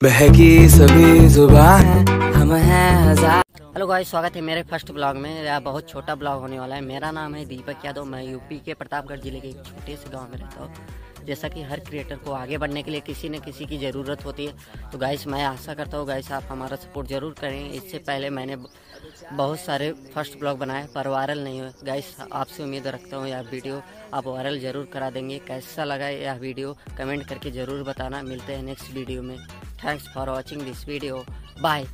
बहकी सभी ज़ुबान। हम हैं हज़ार। हेलो गाइस, स्वागत है मेरे फ़र्स्ट ब्लॉग में। यह बहुत छोटा ब्लॉग होने वाला है। मेरा नाम है दीपक यादव। मैं यूपी के प्रतापगढ़ ज़िले के एक छोटे से गाँव में रहता हूँ। जैसा कि हर क्रिएटर को आगे बढ़ने के लिए किसी न किसी की ज़रूरत होती है। तो गाइस, मैं आशा करता हूँ, गाइस, आप हमारा सपोर्ट ज़रूर करें। इससे पहले मैंने बहुत सारे फ़र्स्ट ब्लॉग बनाए, पर वायरल नहीं हुए। गाइस, आपसे उम्मीद रखता हूँ, यह वीडियो आप वायरल ज़रूर करा देंगे। कैसा लगा यह वीडियो, कमेंट करके ज़रूर बताना। मिलते हैं नेक्स्ट वीडियो में। Thanks for watching this video. Bye.